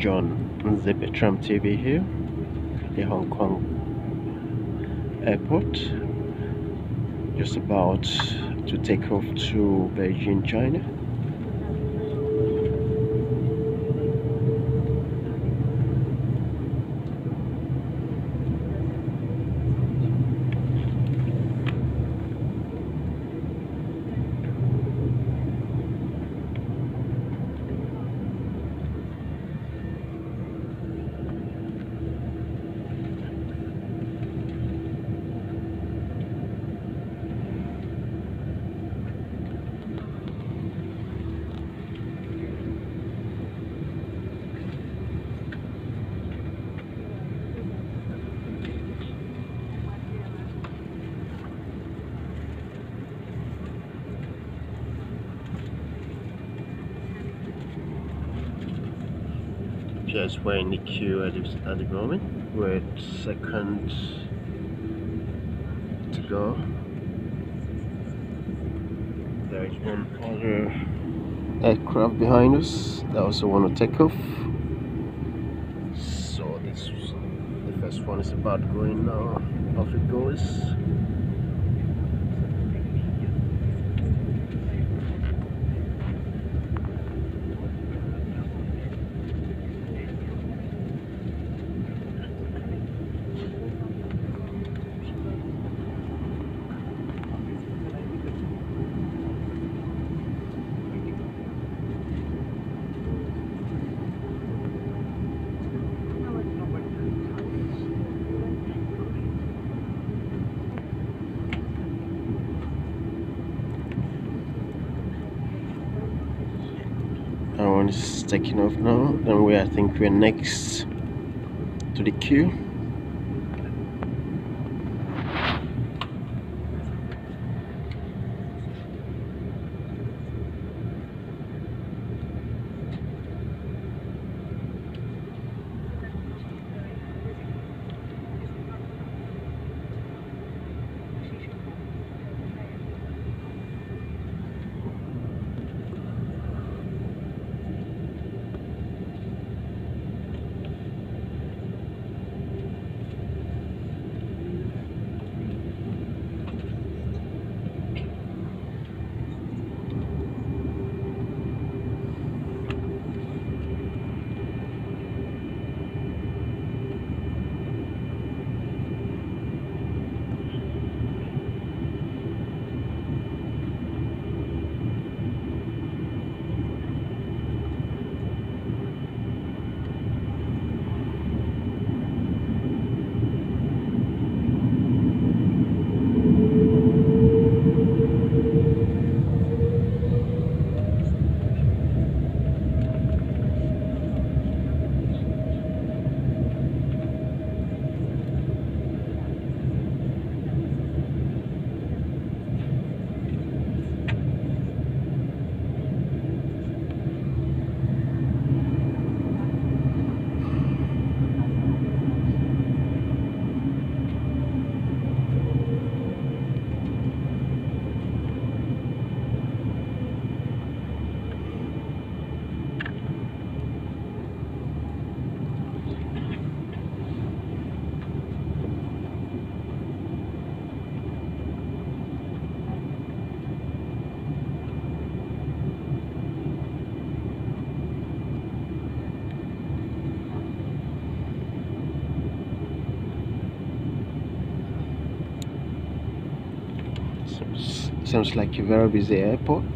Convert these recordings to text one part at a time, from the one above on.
John Bertram TV here, the Hong Kong airport, just about to take off to Beijing, China. Just in the queue at, at the moment we're at second to go. There is one other aircraft behind us that also want to take off. So this the first one is about going now off it goes That one is taking off now. Then we I think we're next to the queue. Seems like a very busy airport.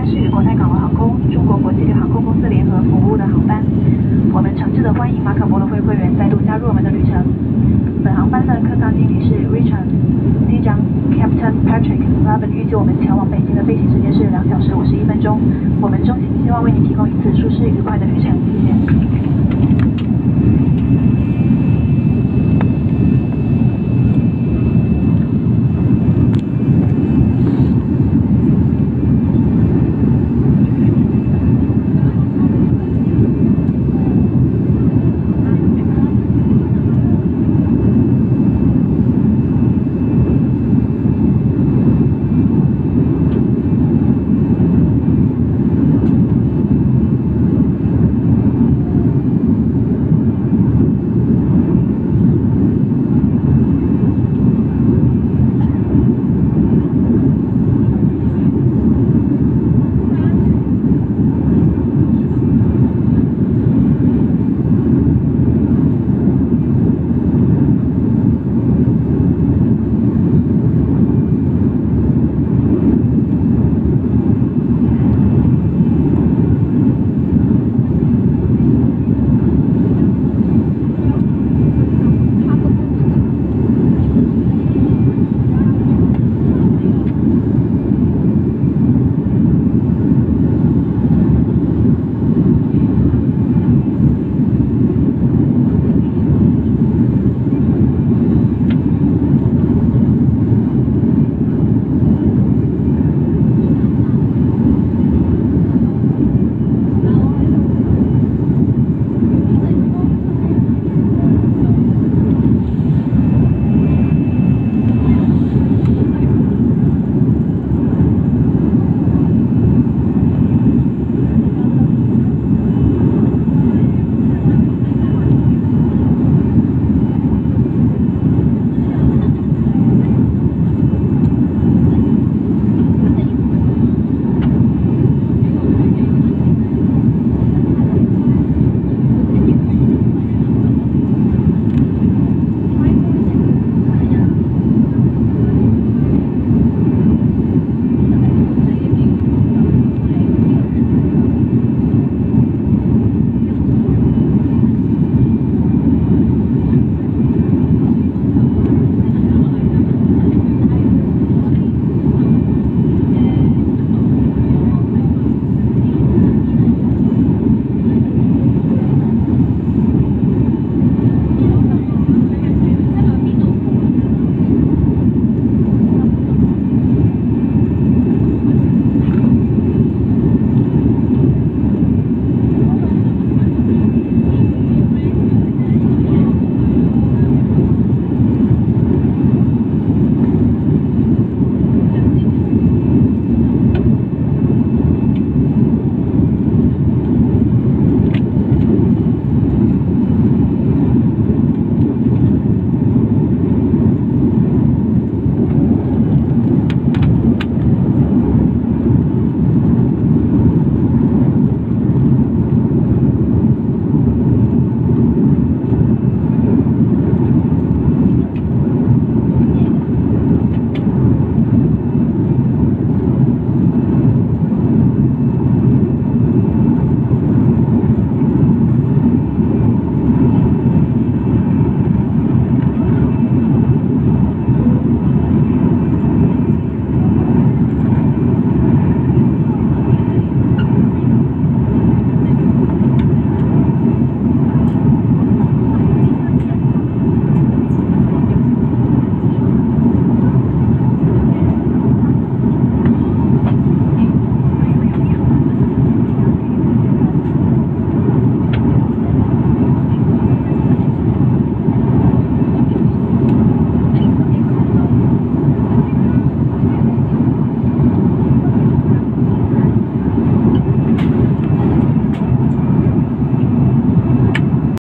班是与国泰港澳航空、中国国际航空公司联合服务的航班。我们诚挚的欢迎马可波罗会会员再度加入我们的旅程。本航班的客舱经理是 Richard，机长 Captain Patrick。那本预计我们前往北京的飞行时间是两小时五十一分钟。我们衷心希望为您提供一次舒适愉快的旅程，谢谢。